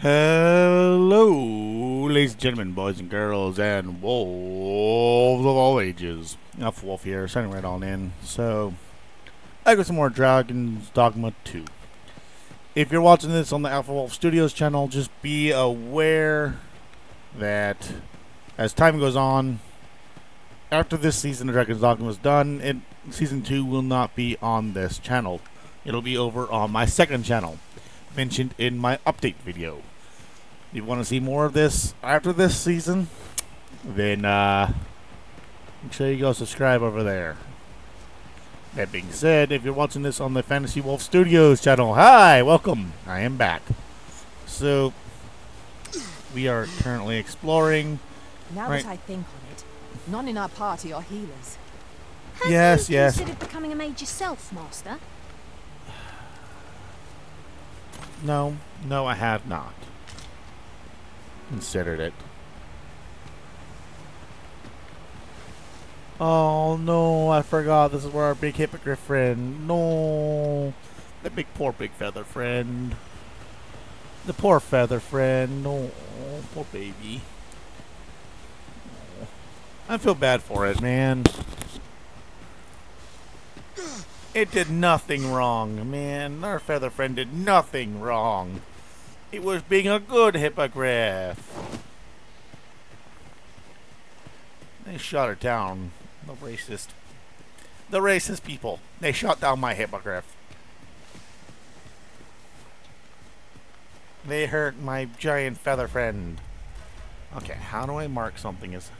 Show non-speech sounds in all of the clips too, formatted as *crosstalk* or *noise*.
Hello, ladies and gentlemen, boys and girls, and wolves of all ages. Alpha Wolf here, signing right on in. So, I got some more Dragon's Dogma 2. If you're watching this on the Alpha Wolf Studios channel, just be aware that as time goes on, after this season of Dragon's Dogma is done, it, season 2 will not be on this channel. It'll be over on my second channel mentioned in my update video. If you want to see more of this after this season, then uh, make sure you go subscribe over there. That being said, if you're watching this on the Fantasy Wolffe Studios channel, hi, welcome. I am back. So, we are currently exploring. Now Right. that I think on it, none in our party are healers. Have Yes, you yes. considered becoming a mage yourself, Master? No, no, I have not considered it. Oh no, I forgot. This is where our big hippogriff friend. No, the big poor big feather friend. The poor feather friend. No, poor baby. Oh, I feel bad for it, man. It did nothing wrong, man. Our feather friend did nothing wrong. It was being a good hippogriff. They shot her down. The racist. The racist people. They shot down my hippogriff. They hurt my giant feather friend. Okay, how do I mark something as...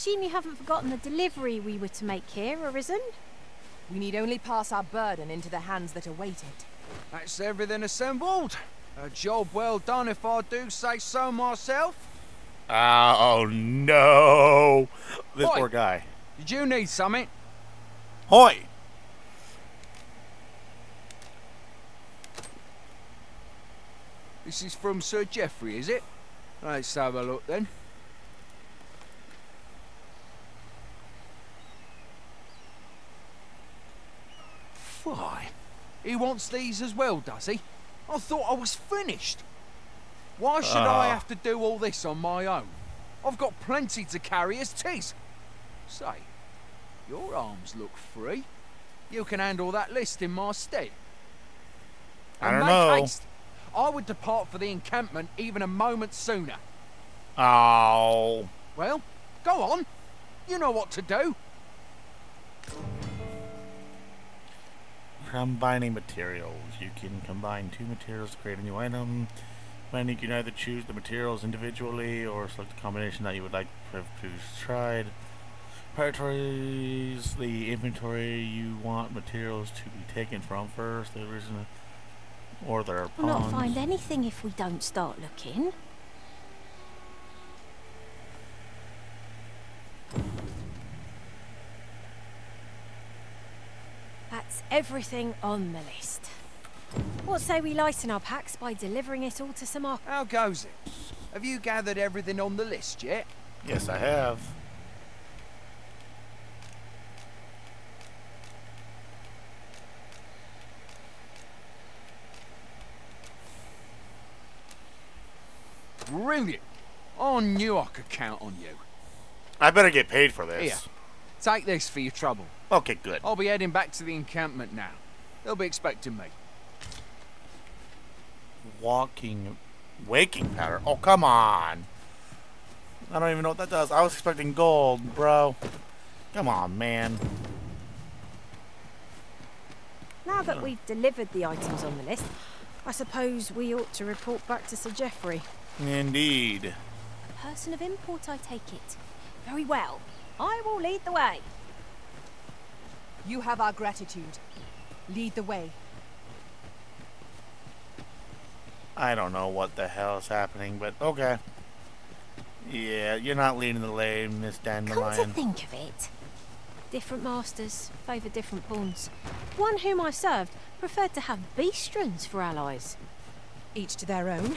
assume you haven't forgotten the delivery we were to make here, Arisen? We need only pass our burden into the hands that await it. That's everything assembled. A job well done if I do say so myself. Ah, oh no! This Oi. poor guy. Did you need something? Hoy! This is from Sir Geoffrey, is it? Let's have a look then. Fine. He wants these as well, does he? I thought I was finished. Why should I Ah. have to do all this on my own? I've got plenty to carry as tis. Say, your arms look free. You can handle that list in my stead. I don't know. haste. I would depart for the encampment even a moment sooner. Oh. Well, go on. You know what to do. Combining materials. You can combine two materials to create a new item. When you can either choose the materials individually or select a combination that you would like to tried. Prioritize the inventory you want materials to be taken from first. The original or their We'll not find anything if we don't start looking. That's everything on the list. What say we lighten our packs by delivering it all to some ar- How goes it? Have you gathered everything on the list yet? Yes, I have. Brilliant. I knew I could count on you. I better get paid for this. Here. Take this for your trouble. Okay, good. I'll be heading back to the encampment now. They'll be expecting me. Walking, waking pattern. Oh, come on. I don't even know what that does. I was expecting gold, bro. Come on, man. Now that we've delivered the items on the list, I suppose we ought to report back to Sir Geoffrey. Indeed. A person of import, I take it. Very well. I will lead the way. You have our gratitude. Lead the way. I don't know what the hell is happening, but okay. Yeah, you're not leading the lane, Miss Dandelion. Come to Dandelion. think of it, different masters favour different pawns. One whom I served preferred to have beastren for allies. Each to their own.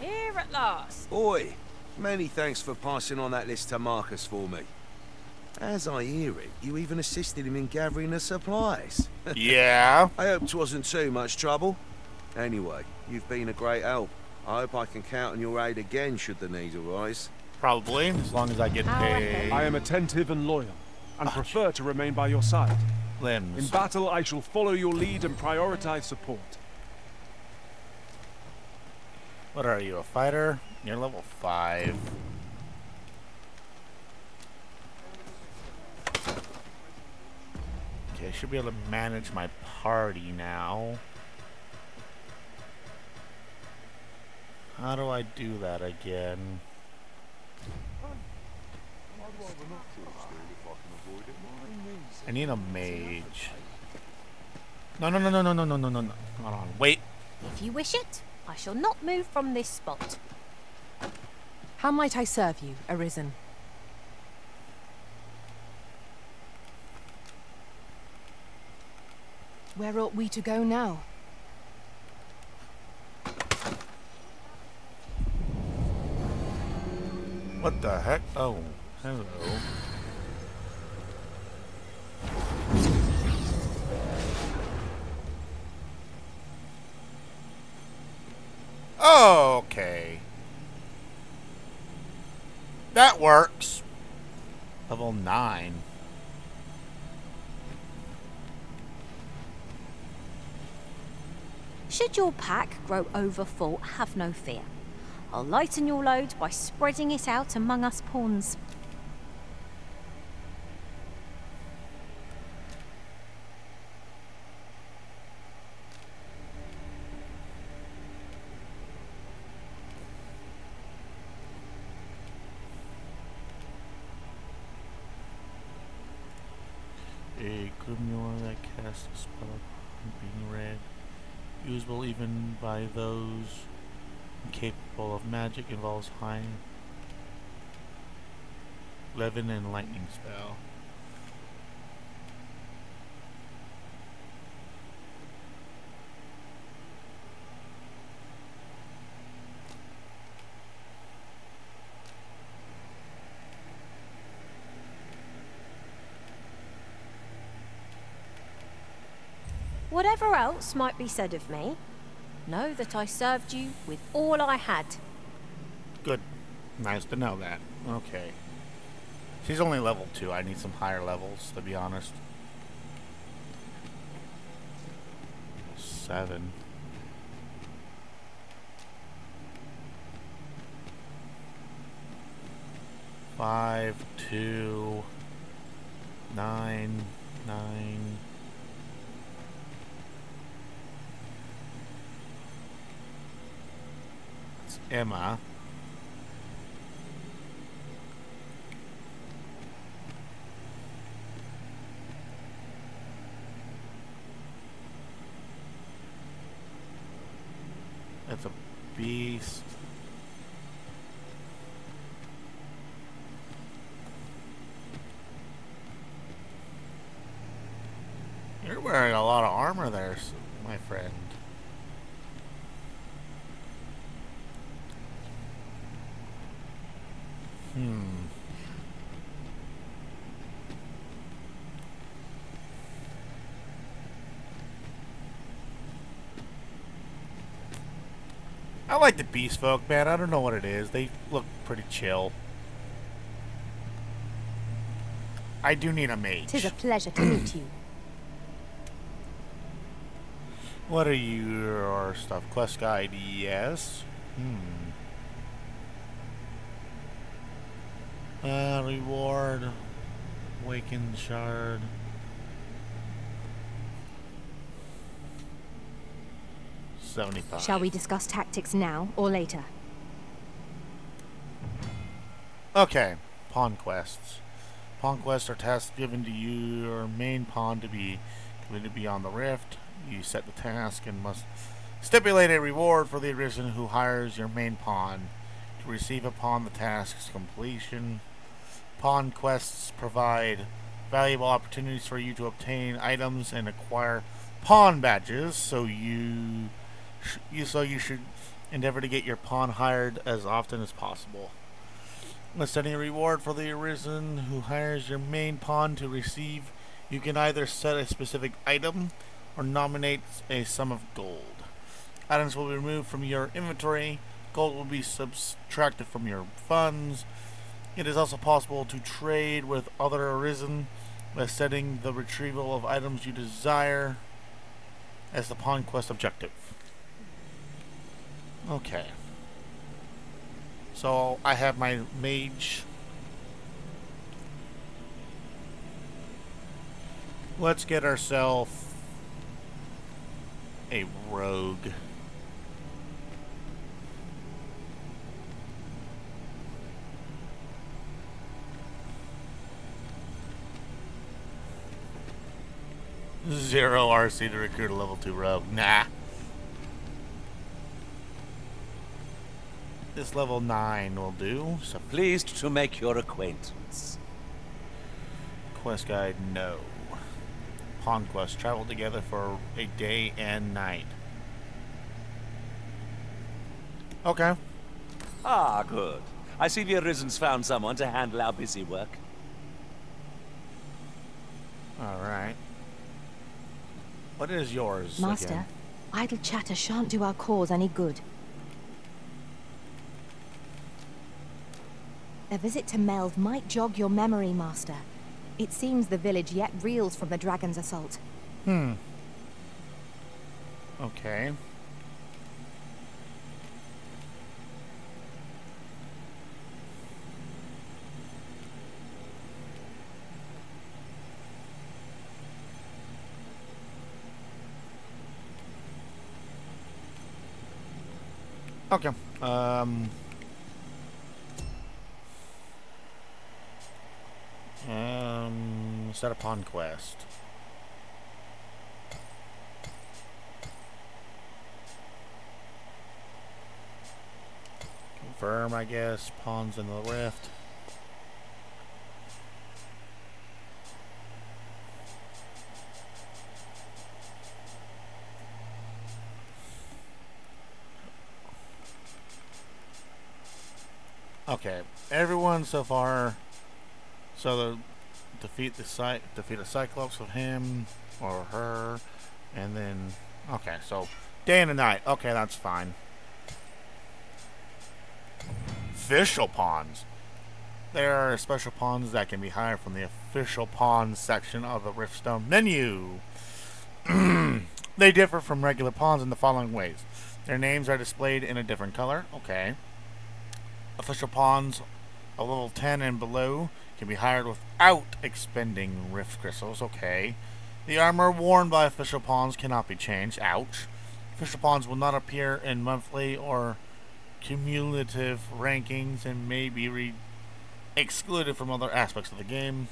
Here at last. Oi, many thanks for passing on that list to Marcus for me. As I hear it, you even assisted him in gathering the supplies. *laughs* yeah. I hope 'twasn't too much trouble. Anyway, you've been a great help. I hope I can count on your aid again should the need arise. Probably, as long as I get oh, paid. I am attentive and loyal, and prefer to remain by your side. In battle, I shall follow your lead and prioritize support. What are you, a fighter? You're level 5. I should be able to manage my party now. How do I do that again? I need a mage. No, no, no, no, no, no, no, no, no, no. Hold on. Wait. If you wish it, I shall not move from this spot. How might I serve you, Arisen? Where ought we to go now? What the heck? Oh, hello. Okay. That works. Level 9. Should your pack grow over full, have no fear. I'll lighten your load by spreading it out among us pawns. A Grimoire that casts a spell being read. Usable even by those incapable of magic involves high Levin and lightning spell. Whatever else might be said of me, know that I served you with all I had. Good. Nice to know that. Okay. She's only level 2. I need some higher levels, to be honest. 7. Five, two, nine, nine. It's Emma. That's a beast. You're wearing a lot of armor there, my friend. Hmm. I like the beast folk, man. I don't know what it is. They look pretty chill. I do need a mage. Tis a pleasure to meet you. *clears throat* What are your stuff? Quest guide, yes. Hmm. Uh, reward. Awakened shard. Seventy-five. Shall we discuss tactics now or later? Okay, pawn quests. Pawn quests are tasks given to you, your main pawn to be committed beyond the rift. You set the task and must stipulate a reward for the arisen who hires your main pawn. To receive upon the task's completion. Pawn quests provide valuable opportunities for you to obtain items and acquire pawn badges, so you, you so you should endeavor to get your pawn hired as often as possible. When setting a reward for the arisen who hires your main pawn to receive, you can either set a specific item or nominate a sum of gold. Items will be removed from your inventory, gold will be subtracted from your funds. It is also possible to trade with other arisen by setting the retrieval of items you desire as the pawn quest objective. Okay. So I have my mage. Let's get ourselves a rogue. Zero RC to recruit a level 2 rogue. Nah. This level 9 will do. So Pleased to make your acquaintance. quest guide, no. Pawn quest, travel together for a day and night. Okay. Ah, good. I see the Arisen's found someone to handle our busy work. Alright. What is yours? Master, again? idle chatter shan't do our cause any good. A visit to Melve might jog your memory, Master. It seems the village yet reels from the dragon's assault. Hmm. Okay. Okay. Um. Set upon quest. Confirm, I guess. Pawns in the rift. Okay, everyone so far. So the defeat the cy defeat a Cyclops with him or her, and then okay. So day and a night. Okay, that's fine. Official pawns. There are special pawns that can be hired from the official pawns section of the Riftstone menu. *clears throat* they differ from regular pawns in the following ways. Their names are displayed in a different color. Okay. Official pawns a level 10 and below can be hired without expending rift crystals. Okay. The armor worn by official pawns cannot be changed. Ouch. Official pawns will not appear in monthly or cumulative rankings and may be excluded from other aspects of the game.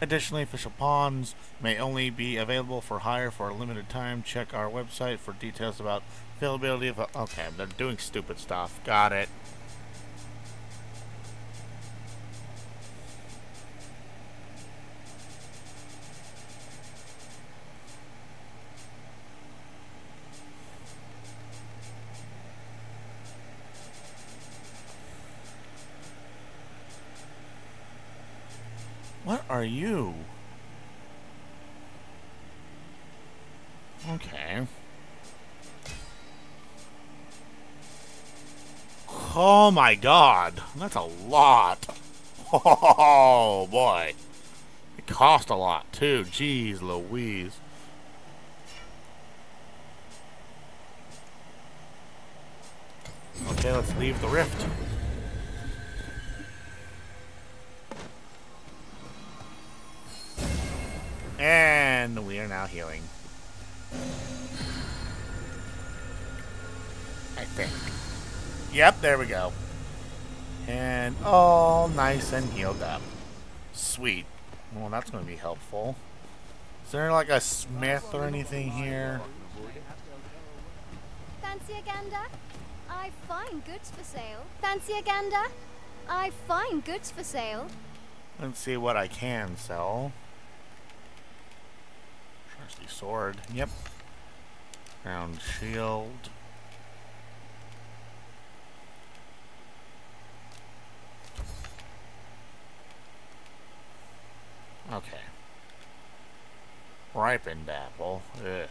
Additionally, official pawns may only be available for hire for a limited time. Check our website for details about availability of. Okay, they're doing stupid stuff. Got it. What are you? Okay. Oh my god. That's a lot. Oh boy. It cost a lot too. Jeez Louise. Okay, let's leave the rift. And we are now healing. I think. Yep, there we go. And all nice and healed up. Sweet. Well, that's going to be helpful. Is there like a smith or anything here? Fancy a gander? I find goods for sale. Fancy a gander? I find goods for sale. Let's see what I can sell. Sword. Yep. Round shield. Okay. Ripened apple. Ugh.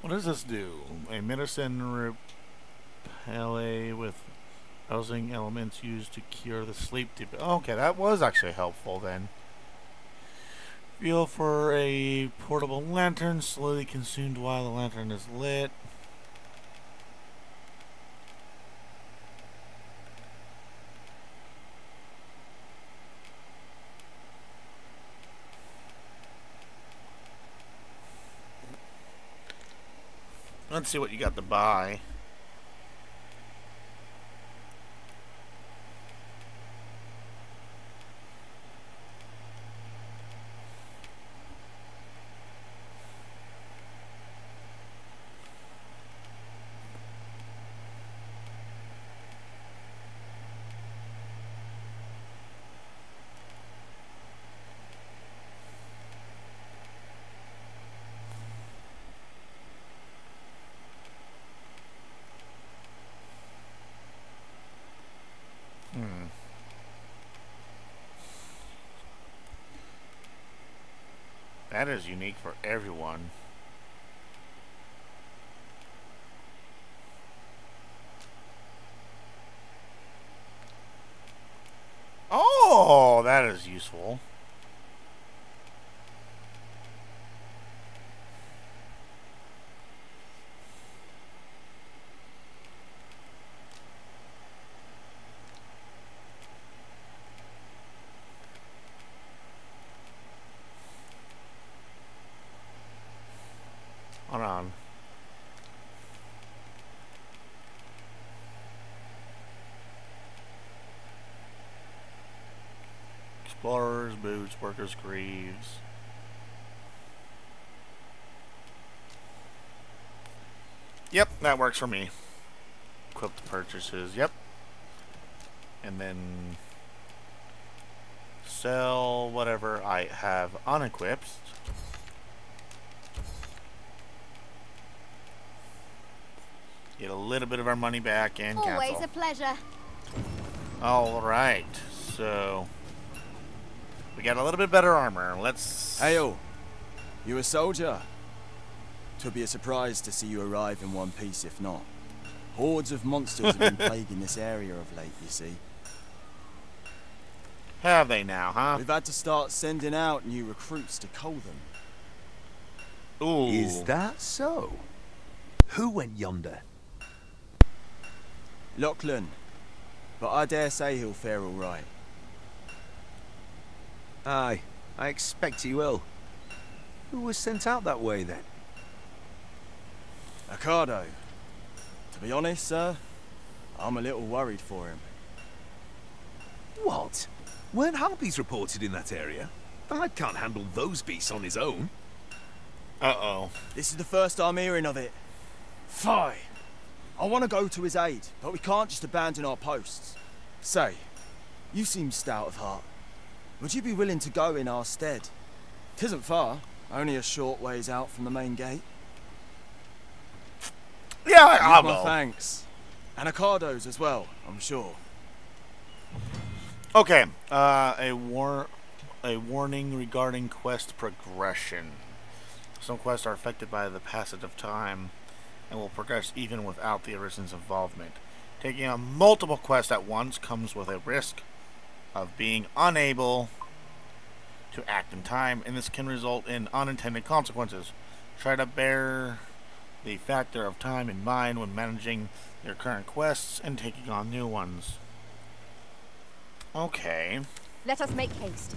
What does this do? A medicine repellent with housing elements used to cure the sleep deep. Okay, that was actually helpful then. Feel for a portable lantern, slowly consumed while the lantern is lit. Let's see what you got to buy. Hmm. That is unique for everyone. Oh, that is useful. Hold on. Explorers, boots, greaves. Yep, that works for me. Equipped purchases, yep. And then sell whatever I have unequipped. Get a little bit of our money back and Always cancel. a pleasure. All right, so we got a little bit better armor. Let's. Hail! You a soldier? Twould be a surprise to see you arrive in one piece if not. Hordes of monsters have been *laughs* plaguing this area of late, you see. Have they now, huh? We've had to start sending out new recruits to cull them. Ooh. Is that so? Who went yonder? Lachlan. But I dare say he'll fare all right. Aye, I expect he will. Who was sent out that way then? Accardo. To be honest, sir, I'm a little worried for him. What? Weren't harpies reported in that area? Bard can't handle those beasts on his own. Uh-oh. This is the first I'm hearing of it. Fie! I want to go to his aid, but we can't just abandon our posts. Say, you seem stout of heart. Would you be willing to go in our stead? Tisn't far, only a short ways out from the main gate. Yeah, I, I my will. thanks. And Accardo's as well, I'm sure. Okay, uh, a war, a warning regarding quest progression. Some quests are affected by the passage of time, and will progress even without the Arisen's involvement. Taking on multiple quests at once comes with a risk of being unable to act in time, and this can result in unintended consequences. Try to bear the factor of time in mind when managing your current quests and taking on new ones. Okay. Let us make haste.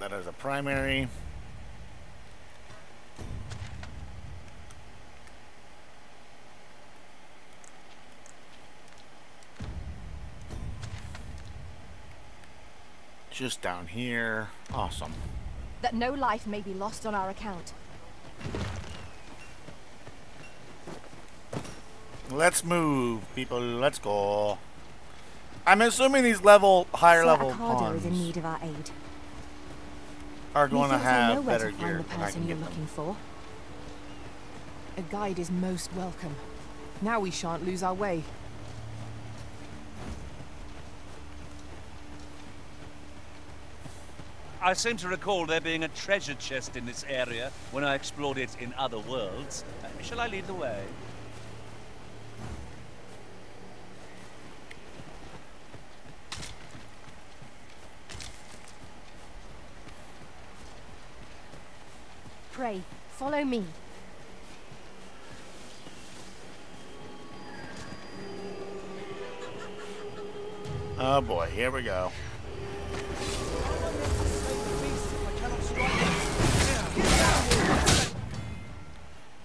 That as a primary. Just down here. Awesome. That no life may be lost on our account. Let's move, people. Let's go. I'm assuming these level, higher Sir level Accardo is in need of our aid. Are going to Methinks I know have where better to gear the than I person can you're get them. looking for. A guide is most welcome. Now we shan't lose our way. I seem to recall there being a treasure chest in this area when I explored it in other worlds. Uh, shall I lead the way? Pray, follow me. Oh boy, here we go.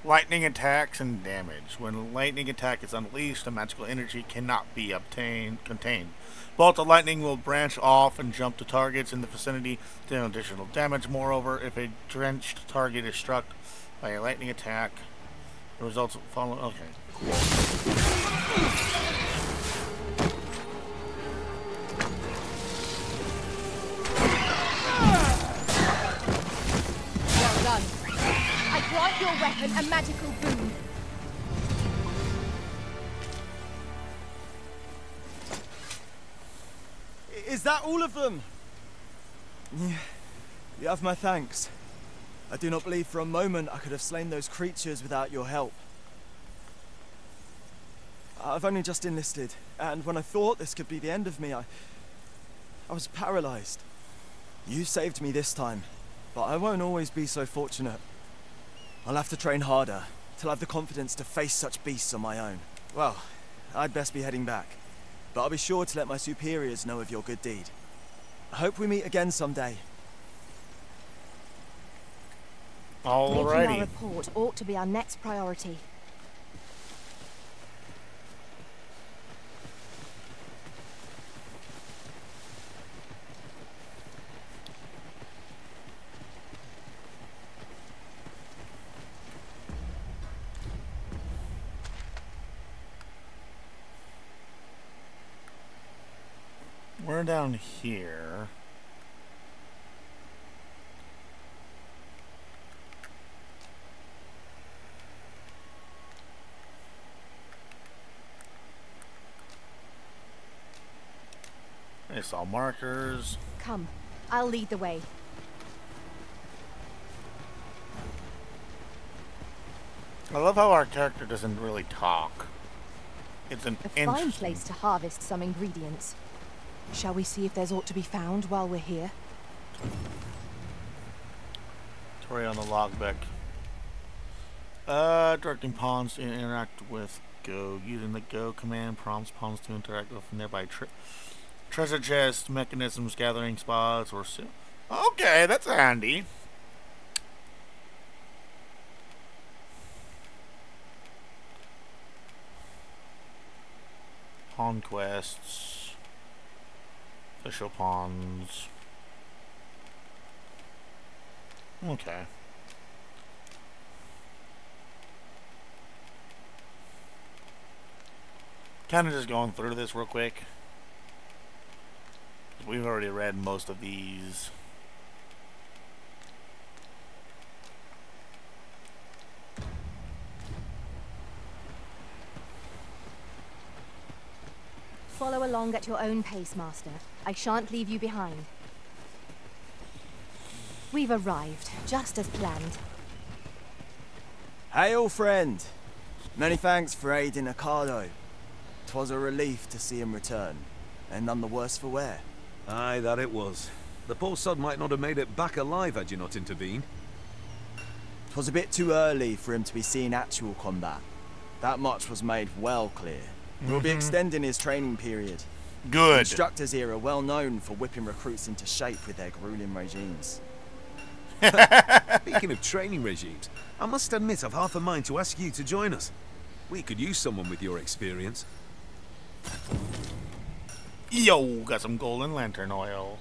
Lightning attacks and damage. When a lightning attack is unleashed, a magical energy cannot be obtained contained. Bolt of lightning will branch off and jump to targets in the vicinity, dealing additional damage. Moreover, if a drenched target is struck by a lightning attack, the results follow. Okay. Well grant your weapon a magical boon. Is that all of them? Yeah, you have my thanks. I do not believe for a moment I could have slain those creatures without your help. I've only just enlisted, and when I thought this could be the end of me, I. I was paralyzed. You saved me this time, but I won't always be so fortunate. I'll have to train harder till I have the confidence to face such beasts on my own. Well, I'd best be heading back, but I'll be sure to let my superiors know of your good deed. I hope we meet again someday. Alrighty. Making our report ought to be our next priority. We're down here. I saw markers. Come, I'll lead the way. I love how our character doesn't really talk. It's an A fine place to harvest some ingredients. Shall we see if there's aught to be found while we're here? Tori on the logbook. Uh, directing pawns to interact with Go. Using the Go command prompts pawns to interact with nearby tre treasure chests, mechanisms, gathering spots, or so. Okay, that's handy. Pawn quests. Official pawns. Okay. Kind of just going through this real quick. We've already read most of these. Follow along at your own pace, Master. I shan't leave you behind. We've arrived, just as planned. Hail, friend! Many thanks for aiding Accardo. 'Twas a relief to see him return, and none the worse for wear. Aye, that it was. The poor sod might not have made it back alive had you not intervened. 'Twas a bit too early for him to be seeing actual combat. That much was made well clear. We'll be mm-hmm. extending his training period, Good. Instructors here are well known for whipping recruits into shape with their grueling regimes. *laughs* Speaking of training regimes, I must admit I've half a mind to ask you to join us. We could use someone with your experience. Yo, got some golden lantern oil.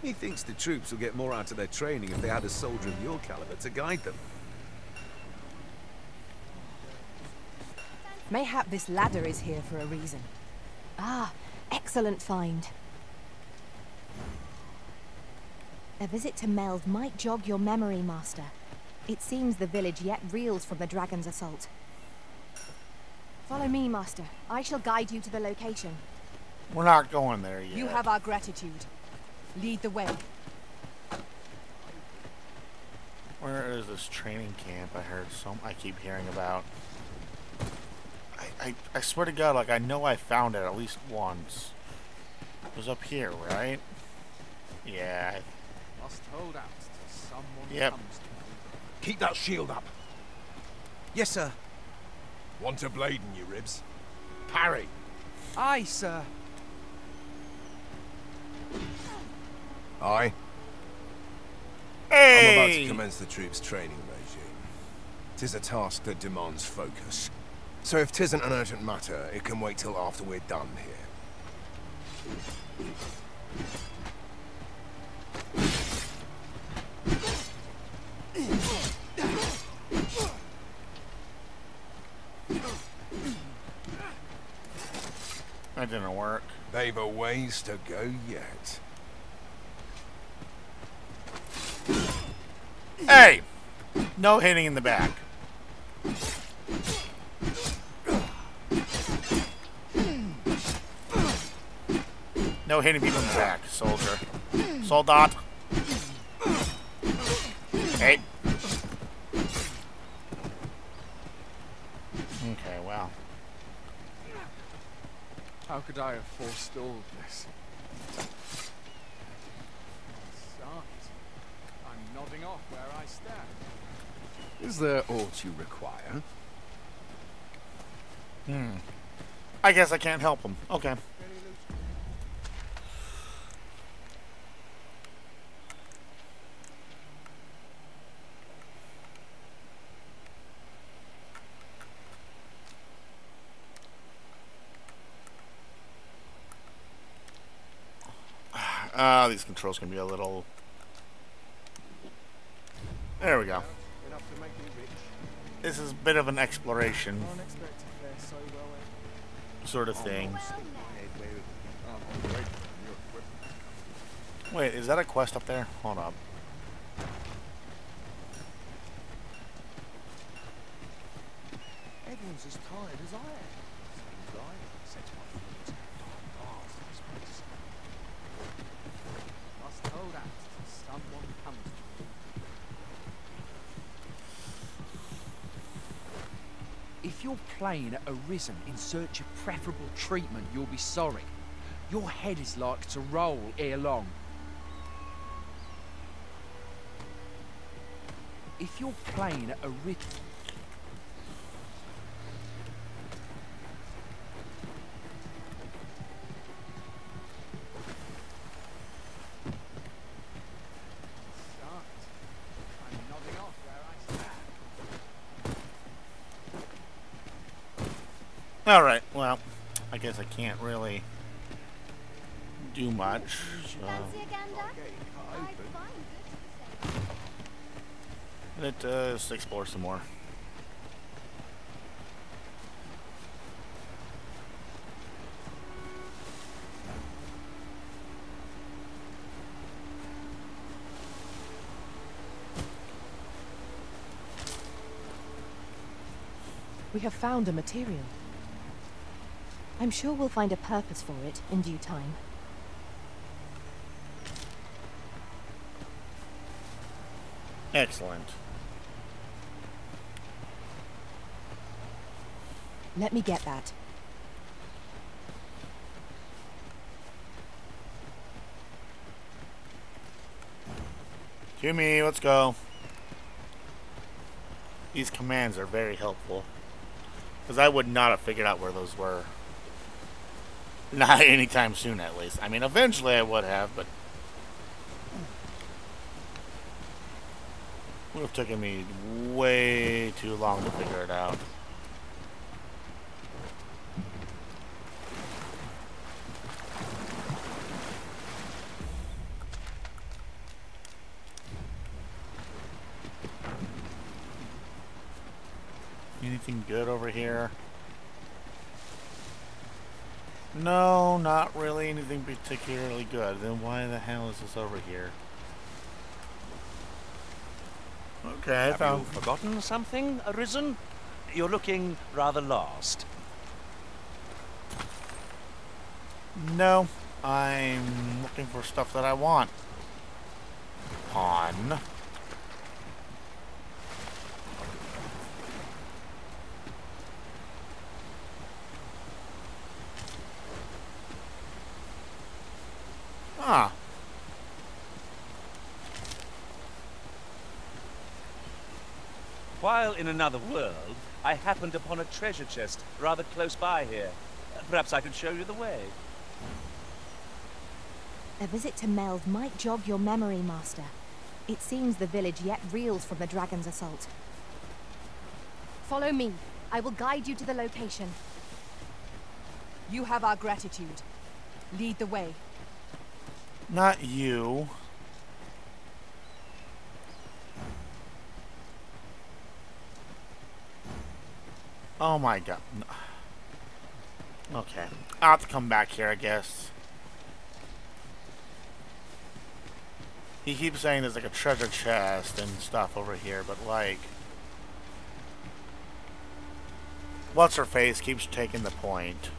He thinks the troops will get more out of their training if they had a soldier of your caliber to guide them. Mayhap this ladder is here for a reason. Ah, excellent find. A visit to Melve might jog your memory, Master. It seems the village yet reels from the dragon's assault. Follow me, Master. I shall guide you to the location. We're not going there yet. You have our gratitude. Lead the way. Where is this training camp I heard some I keep hearing about? I, I, I swear to god, like I know I found it at least once. It was up here, right? Yeah. Must hold out till someone Yep. comes to Keep that shield up. Yes, sir. Want a blade in your ribs? Parry. Aye, sir. Aye. I'm about to commence the troops' training regime. Tis a task that demands focus. So if tisn't an urgent matter, it can wait till after we're done here. That didn't work. They've a ways to go yet. Hey! No hitting in the back. No hitting people in the back, soldier. Soldat. Hey. Okay, well. How could I have forestalled this? I'm nodding off where I stand. Is there aught you require? Hmm. I guess I can't help him. Okay. Ah, these controls can be a little. There we go. This is a bit of an exploration sort of thing. Wait, is that a quest up there? Hold up. Everyone's as tired as I am. Seems like. Sets my feet. Dark this place. Must hold out till someone comes to me. If your plane arisen in search of preferable treatment, you'll be sorry. Your head is like to roll ere long. If your plane arisen... I'm nodding off where I stand. Alright, well, I guess I can't really do much. So Fancy a gander? I'd find good to say. let, uh, let's explore some more. We have found a material. I'm sure we'll find a purpose for it in due time. Excellent. Let me get that. Cue me, let's go. These commands are very helpful. Because I would not have figured out where those were. Not *laughs* anytime soon, at least. I mean, eventually I would have, but would have taken me way too long to figure it out. Anything good over here? No, not really anything particularly good. Then why over here? Okay, I Have found... you forgotten something, Arisen? You're looking rather lost. No, I'm looking for stuff that I want. On. Ah. While in another world, I happened upon a treasure chest rather close by here. Perhaps I could show you the way. A visit to Melve might jog your memory, Master. It seems the village yet reels from the dragon's assault. Follow me. I will guide you to the location. You have our gratitude. Lead the way. Not you. Oh my god. Okay. I'll have to come back here, I guess. He keeps saying there's like a treasure chest and stuff over here, but like... What's her face keeps taking the point.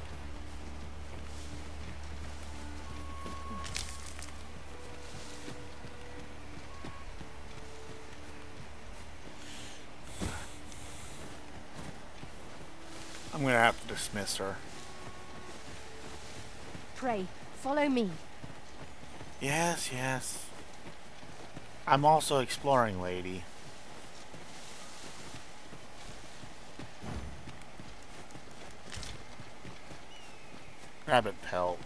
I'm gonna have to dismiss her. Pray, follow me. Yes, yes. I'm also exploring, lady. Rabbit pelt.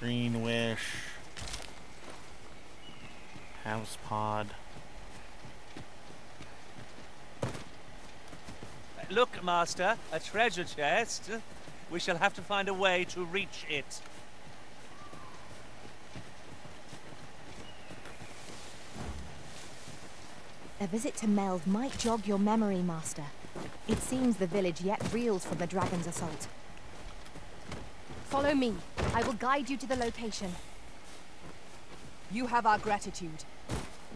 Green wish. House pod. Look, Master, a treasure chest. We shall have to find a way to reach it. A visit to Melve might jog your memory, Master. It seems the village yet reels from the dragon's assault. Follow me. I will guide you to the location. You have our gratitude.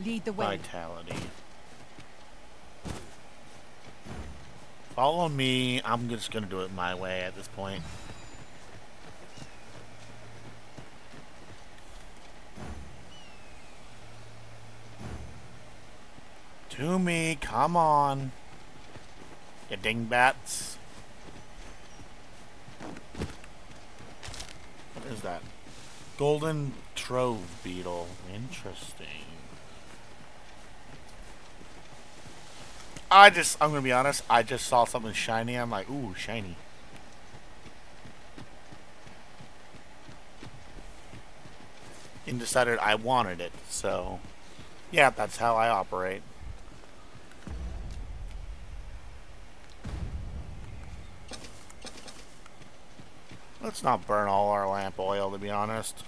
Lead the way. Vitality. Follow me. I'm just gonna do it my way at this point. To me, come on. You dingbats. What is that? Golden Trove Beetle. Interesting. I just, I'm gonna be honest, I just saw something shiny. I'm like, ooh, shiny. And decided I wanted it, so yeah, that's how I operate. Let's not burn all our lamp oil, to be honest.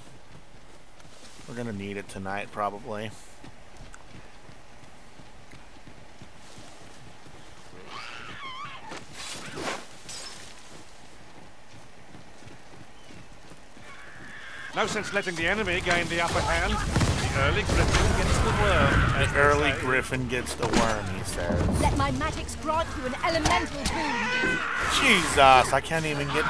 We're gonna need it tonight, probably. No sense letting the enemy gain the upper hand. The early griffin gets the worm. as The early say. griffin gets the worm, he says. Let my magics grant you an elemental boon. Jesus, I can't even get...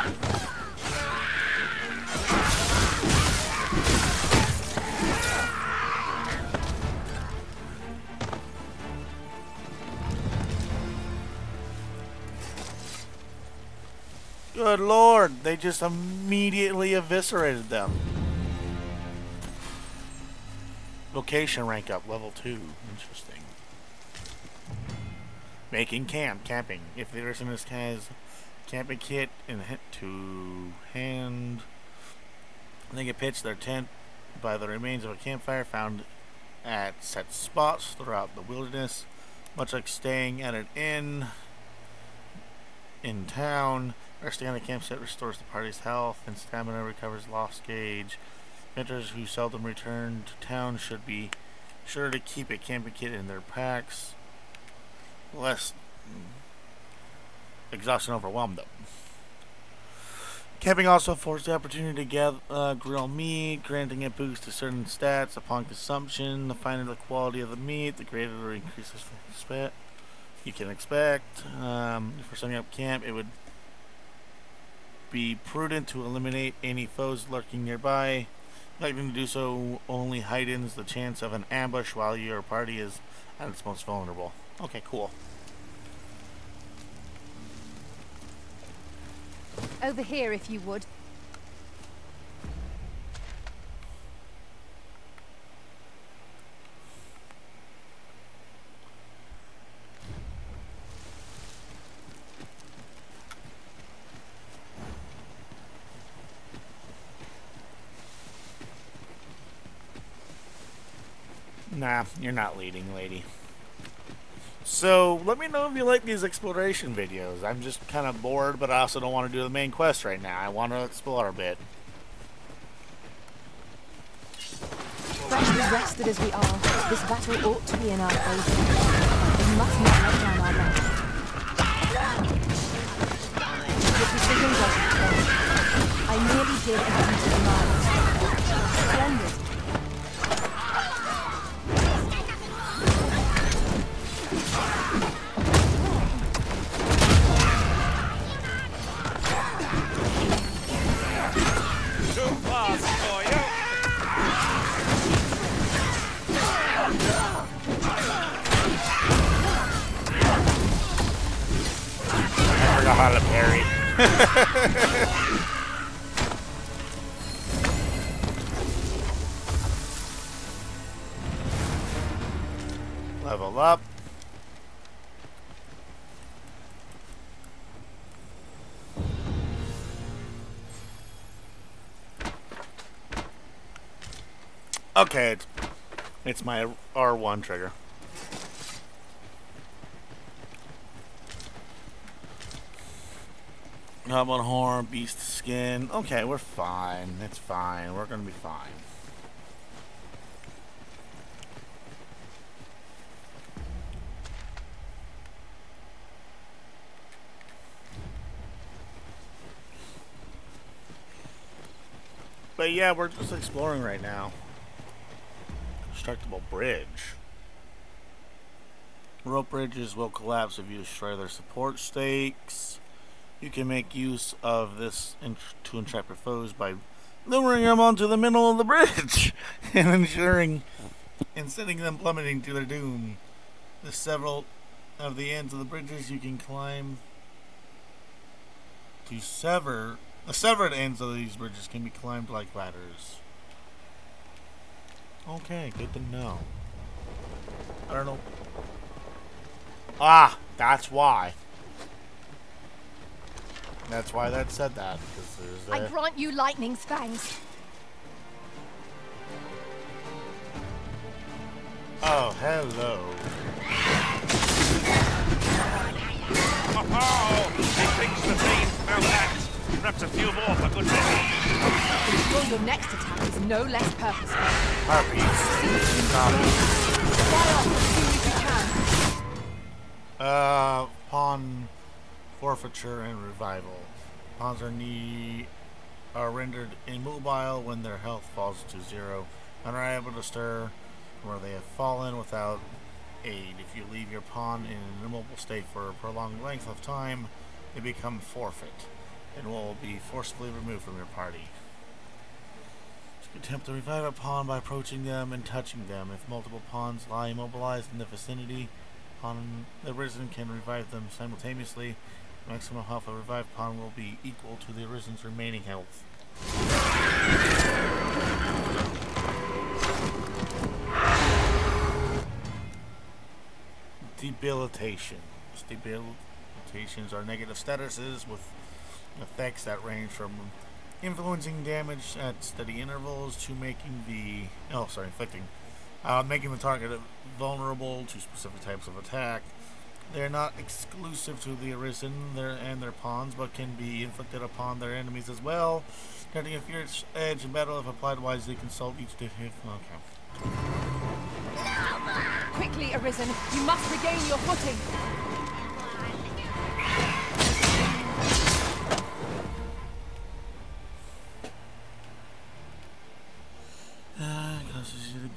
Good lord, they just immediately eviscerated them. Location rank up, level 2. Interesting. making camp, camping. If the resident has camping kit hit to hand, they can pitch their tent by the remains of a campfire found at set spots throughout the wilderness, much like staying at an inn in town. Resting on a campsite restores the party's health and stamina, recovers lost gauge. Visitors who seldom return to town should be sure to keep a camping kit in their packs, lest exhaustion overwhelm them. Camping also affords the opportunity to gather, uh, grill meat, granting a boost to certain stats upon consumption. The finer the quality of the meat, the greater the increases you can expect. Um, for setting up camp, it would be prudent to eliminate any foes lurking nearby. Neglecting to do so only heightens the chance of an ambush while your party is at its most vulnerable. Okay, cool. Over here, if you would. Nah, you're not leading, lady. So, let me know if you like these exploration videos. I'm just kind of bored, but I also don't want to do the main quest right now. I want to explore a bit. Freshly rested as we are, this battle ought to be in our favour. We must not let down our ranks. I nearly did Okay, it's, my R1 trigger. Goblin horn, beast skin. Okay, we're fine. It's fine. We're gonna be fine. But yeah, we're just exploring right now. Constructible bridge. Rope bridges will collapse if you destroy their support stakes. You can make use of this to entrap your foes by luring them onto the middle of the bridge *laughs* and ensuring and sending them plummeting to their doom. The several of the ends of the bridges you can climb to sever the severed ends of these bridges can be climbed like ladders. Okay, good to know. I don't know. Ah, that's why. That's why that said that. Because there. I grant you lightning fangs. Oh, hello. Oh, he thinks the thing found that. Perhaps a few more for good measure. Ensure your next attack is no less purposeful. Uh, pawn forfeiture, and revival. Pawns are, are rendered immobile when their health falls to zero and are able to stir where they have fallen without aid. If you leave your pawn in an immobile state for a prolonged length of time, they become forfeit and will be forcibly removed from your party. Attempt to revive a pawn by approaching them and touching them. If multiple pawns lie immobilized in the vicinity, pawn the Arisen can revive them simultaneously The Maximum health of a revived pawn will be equal to the Arisen's remaining health. Debilitation. Debilitations are negative statuses with effects that range from influencing damage at steady intervals to making the oh sorry inflicting uh, making the target vulnerable to specific types of attack. They're not exclusive to the Arisen and their pawns, but can be inflicted upon their enemies as well. Granting a fierce edge in battle if applied wisely. Consult each hit. Okay. Quickly, Arisen. You must regain your footing.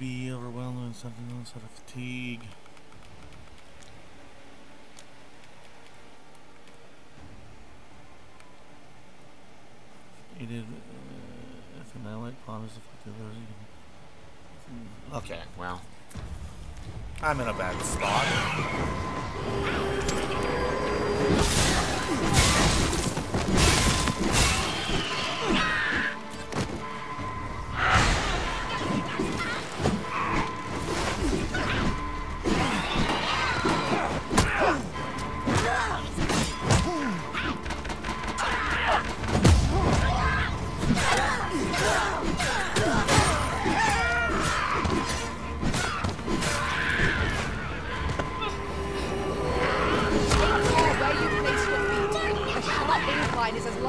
Be overwhelmed with something else out of fatigue. It is. Uh, if an allied pawn is affected, you can. Okay, well. I'm in a bad spot.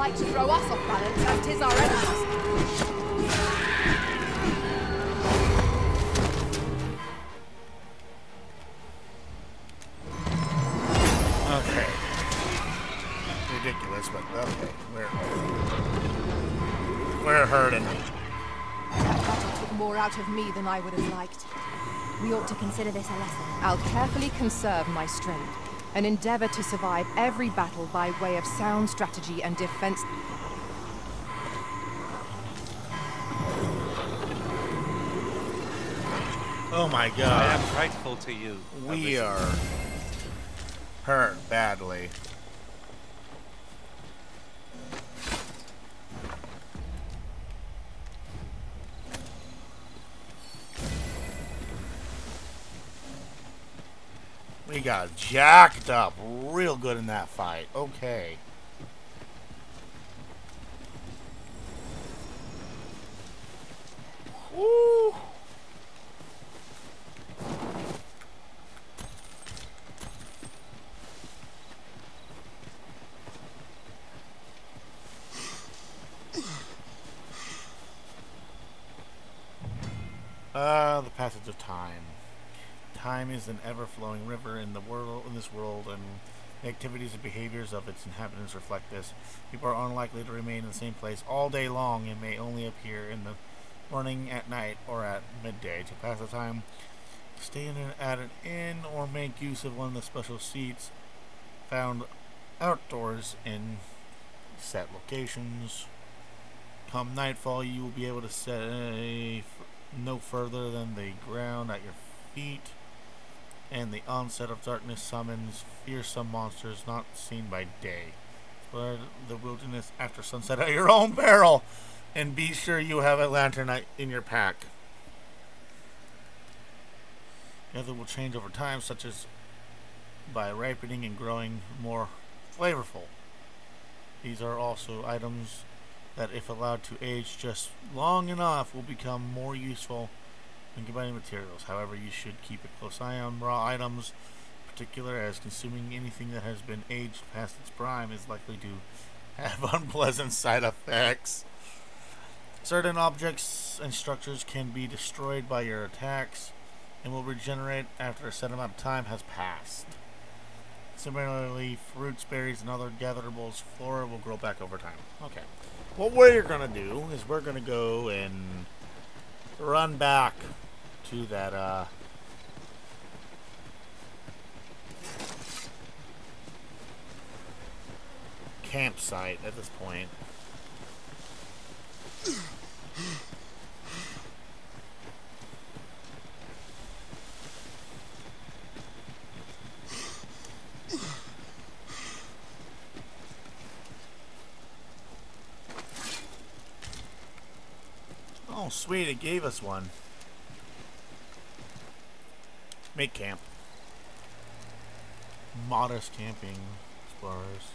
Like to throw us off balance as 'tis our enemies. Okay. Ridiculous, but okay. We're we're hurting. That battle took more out of me than I would have liked. We ought to consider this a lesson. I'll carefully conserve my strength and endeavor to survive every battle by way of sound strategy and defense. Oh my god. I am grateful to you. We are hurt badly. Got jacked up real good in that fight. Okay. Woo! Uh, the passage of time. Time is an ever-flowing river in the world, in this world, and the activities and behaviors of its inhabitants reflect this. People are unlikely to remain in the same place all day long and may only appear in the morning, at night, or at midday. To pass the time, stay in at an inn or make use of one of the special seats found outdoors in set locations. Come nightfall, you will be able to f- no further than the ground at your feet, and the onset of darkness summons fearsome monsters not seen by day. Explore the wilderness after sunset at your own peril, and be sure you have a lantern in your pack. The other will change over time, such as by ripening and growing more flavorful. These are also items that, if allowed to age just long enough, will become more useful when combining materials. However, you should keep a close eye on raw items, particular as consuming anything that has been aged past its prime is likely to *laughs* have unpleasant side effects. Certain objects and structures can be destroyed by your attacks and will regenerate after a set amount of time has passed. Similarly, fruits, berries, and other gatherables, flora will grow back over time. Okay. What we're gonna do is we're gonna go and run back to that uh campsite at this point. Oh, sweet, it gave us one. Make camp. modest camping explorers.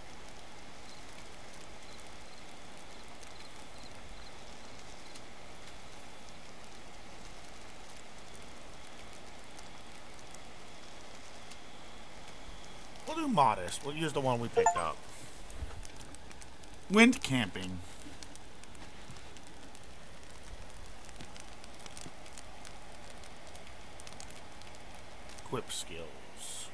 We'll do modest. We'll use the one we picked up. Wind camping. Equip skills.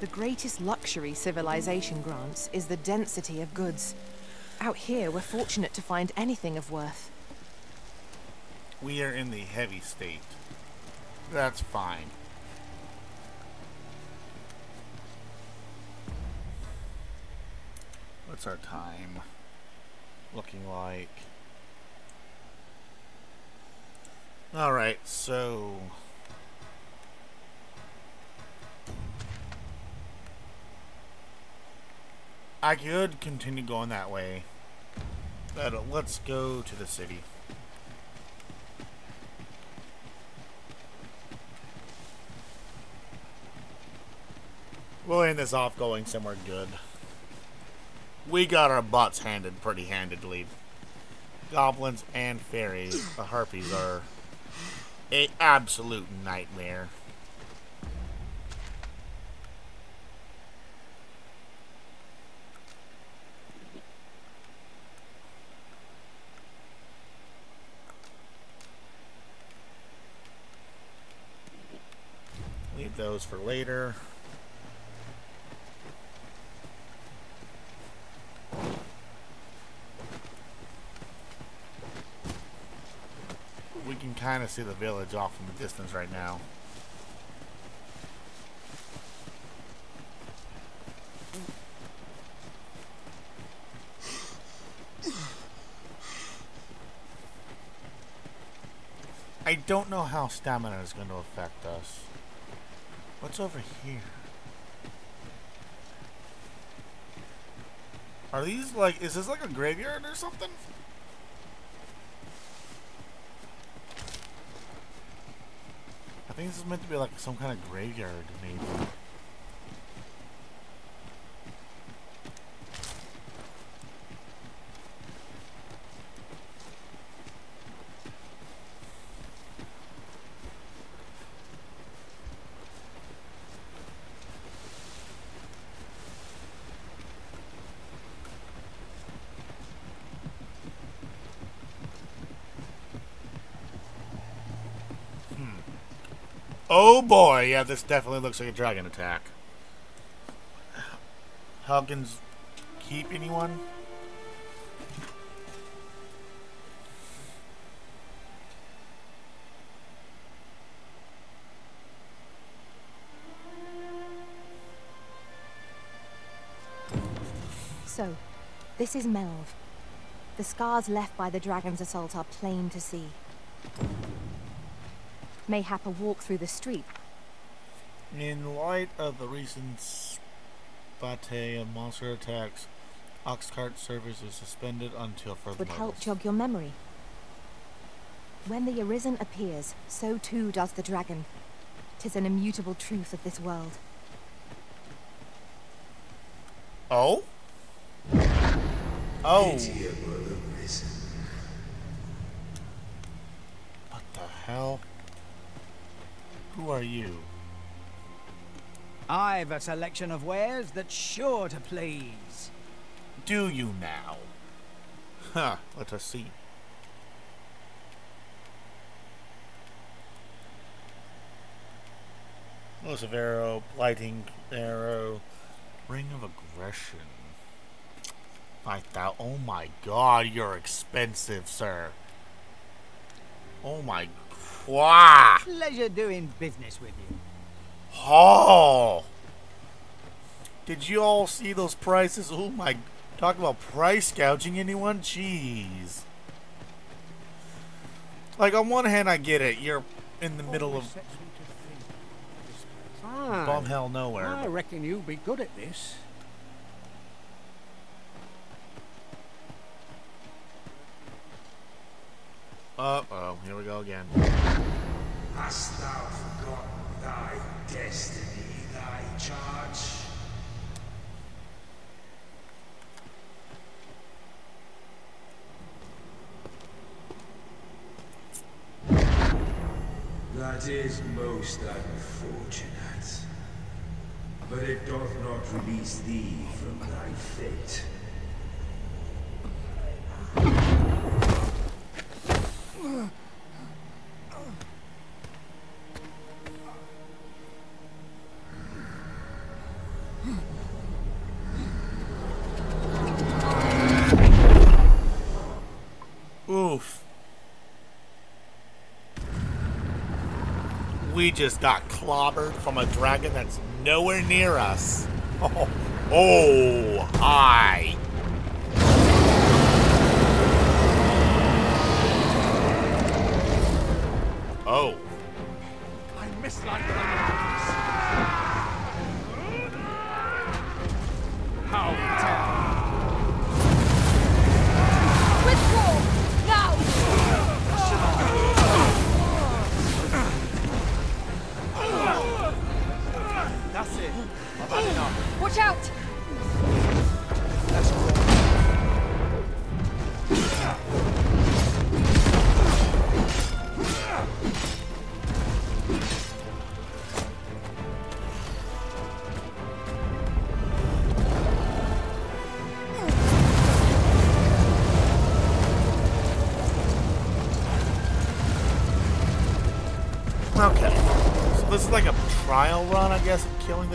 The greatest luxury civilization grants is the density of goods. Out here, we're fortunate to find anything of worth. We are in the heavy state. That's fine. What's our time looking like? Alright, so... I could continue going that way. But let's go to the city. We'll end this off going somewhere good. We got our butts handed pretty handedly. Goblins and fairies, the harpies are a absolute nightmare. Leave those for later. We can kind of see the village off in the distance right now. I don't know how stamina is going to affect us. What's over here? Are these like, is this like a graveyard or something? Think this is meant to be like some kind of graveyard, maybe. Oh boy, yeah, this definitely looks like a dragon attack. Hawkins keep anyone? So, this is Melve. The scars left by the dragon's assault are plain to see. Mayhap a walk through the street. In light of the recent spate of monster attacks, Oxcart service is suspended until further Would help notice. jog your memory. When the Arisen appears, so too does the dragon. Tis an immutable truth of this world. Oh? Oh. What the hell? Who are you? I've a selection of wares that's sure to please. Do you now? Huh, let us see. Explosive arrow, blighting arrow, ring of aggression. Five thousand. Oh my god, you're expensive, sir. Oh my. Wow. Pleasure doing business with you. Oh! Did you all see those prices? Oh my, talk about price gouging anyone? Jeez. Like on one hand I get it, you're in the middle of bomb hell nowhere. I reckon you'll be good at this. Uh oh, here we go again. Hast thou forgotten thy destiny, thy charge? That is most unfortunate. But it doth not release thee from thy fate. Oof. We just got clobbered from a dragon that's nowhere near us. *laughs* Oh, oh hi.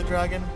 The dragon.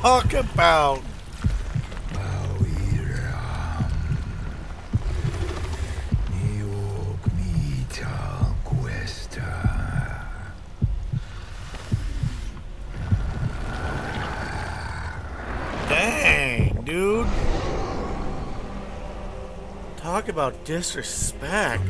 Talk about. Dang, dude. Talk about disrespect.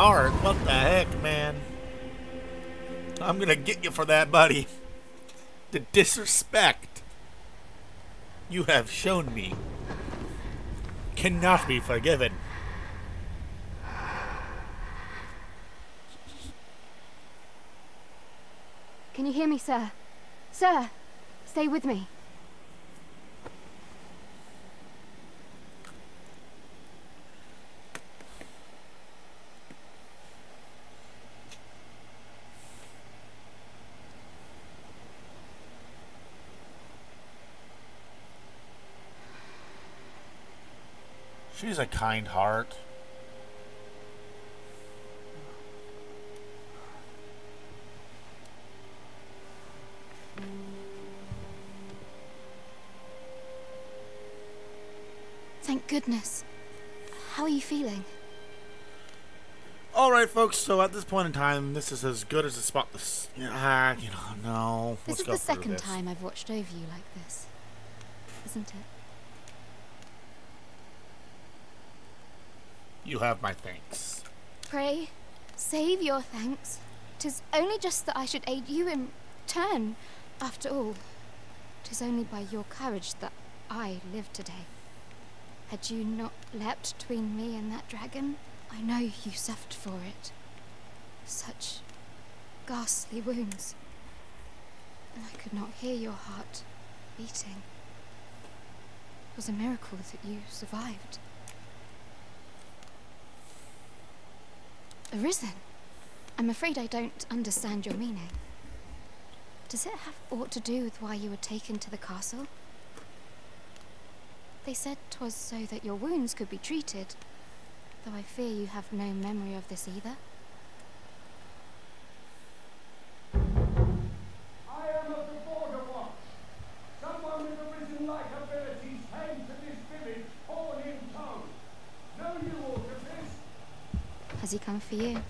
Heart. What the heck, man? I'm gonna get you for that, buddy. The disrespect you have shown me cannot be forgiven. Can you hear me, sir? Sir, stay with me. She's a kind heart. Thank goodness. How are you feeling? All right, folks. So at this point in time, this is as good as a spot. This, yeah, you know, no. This Let's is go the second this. time I've watched over you like this. Isn't it? You have my thanks. Pray, save your thanks. Tis only just that I should aid you in turn. After all, tis only by your courage that I live today. Had you not leapt between me and that dragon, I know you suffered for it. Such ghastly wounds. And I could not hear your heart beating. It was a miracle that you survived. Arisen? I'm afraid I don't understand your meaning. Does it have aught to do with why you were taken to the castle? They said 'twas so that your wounds could be treated, though I fear you have no memory of this either. Has he come for you?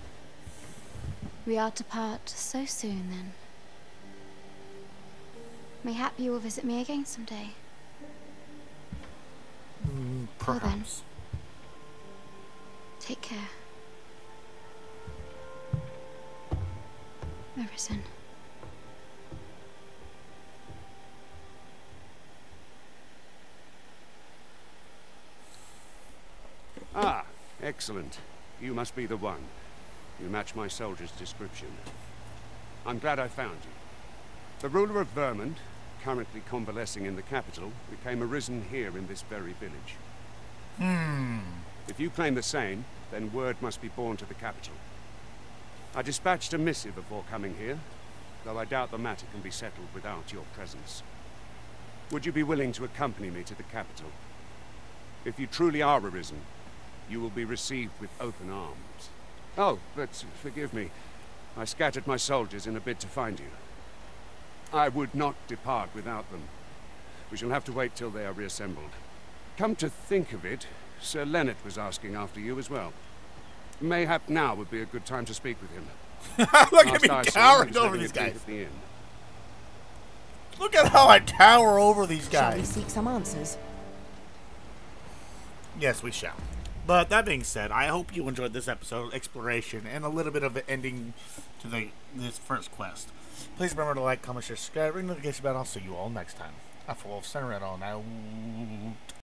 We are to part so soon, then. Mayhap you will visit me again someday. Mm, Till then, perhaps. take care. Arisen. Ah, excellent. You must be the one. You match my soldier's description. I'm glad I found you. The ruler of Vermund, currently convalescing in the capital, became arisen here in this very village. Hmm. If you claim the same, then word must be borne to the capital. I dispatched a missive before coming here, though I doubt the matter can be settled without your presence. Would you be willing to accompany me to the capital? If you truly are arisen, you will be received with open arms. Oh, but forgive me. I scattered my soldiers in a bid to find you. I would not depart without them. We shall have to wait till they are reassembled. Come to think of it, Sir Leonard was asking after you as well. Mayhap now would be a good time to speak with him. *laughs* Look at me I saw him, he towering over these guys. at the inn. Look at how I tower over these guys. Shall we guys. seek some answers? Yes, we shall. But that being said, I hope you enjoyed this episode exploration and a little bit of an ending to the this first quest. Please remember to like, comment, share, subscribe, ring the notification bell. I'll see you all next time. After Wolf Center Red on out.